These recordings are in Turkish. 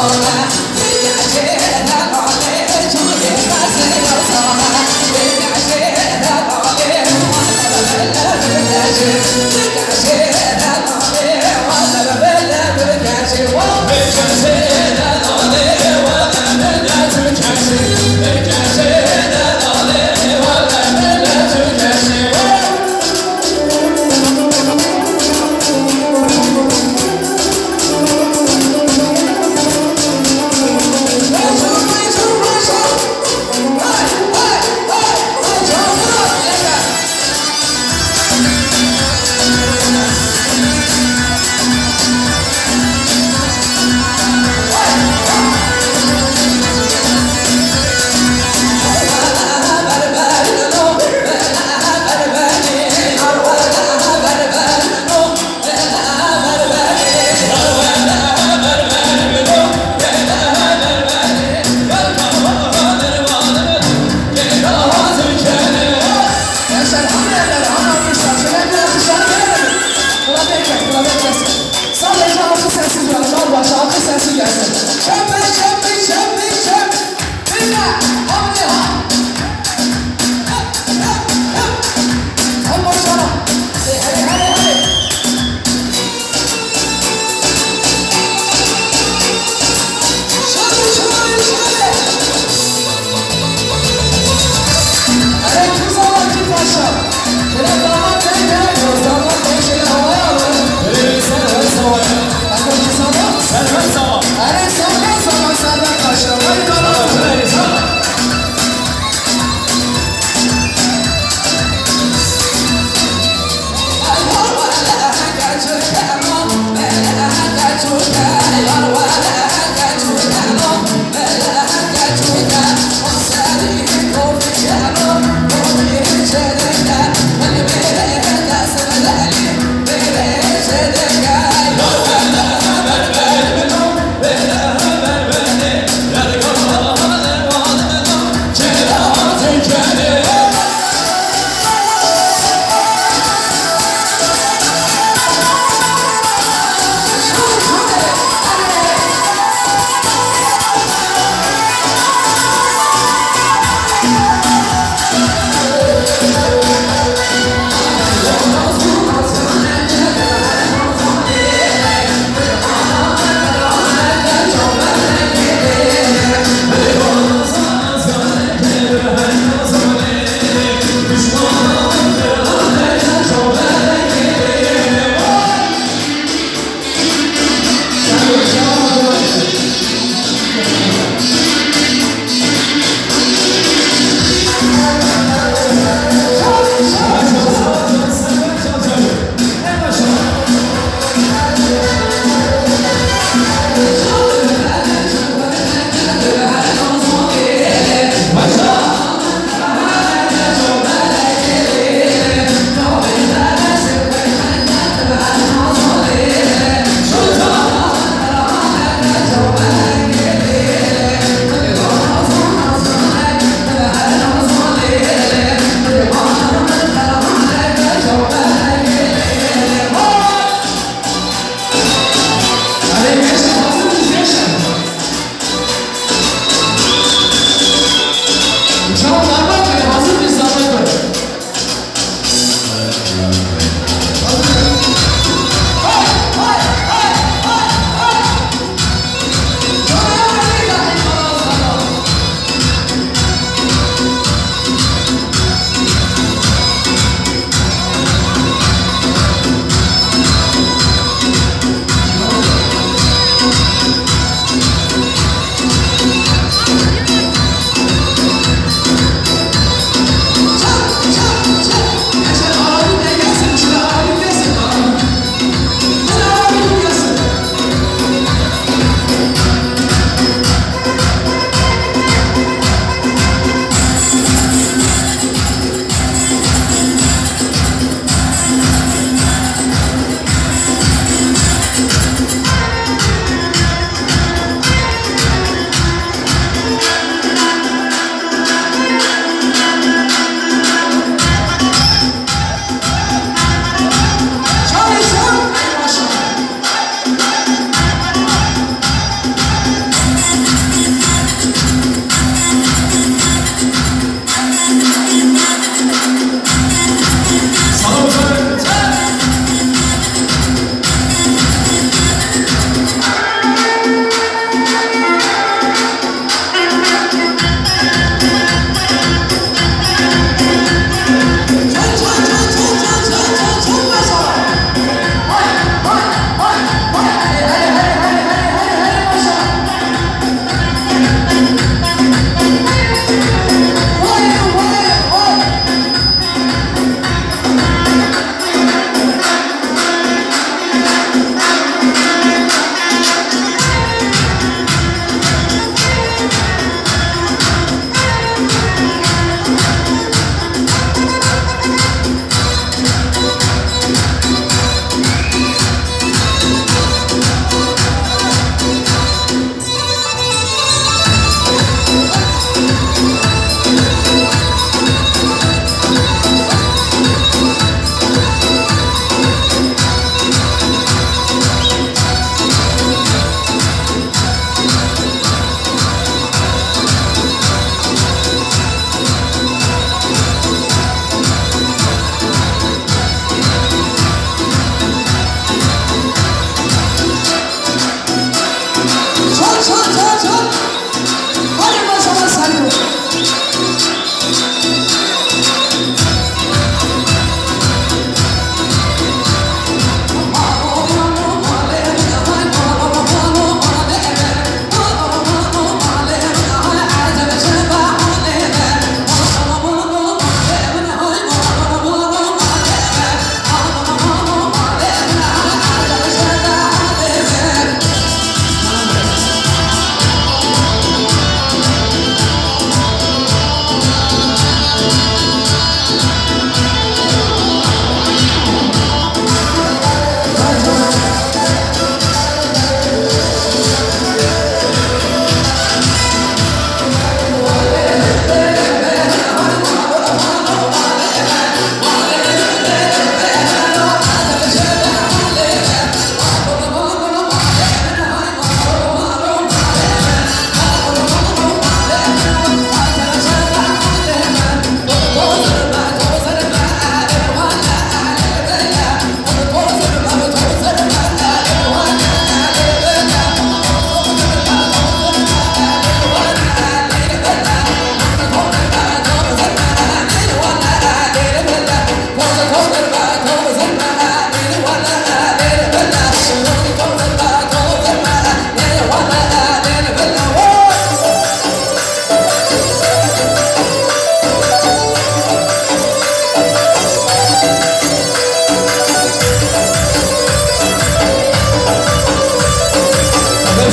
alright.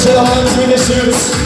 Put your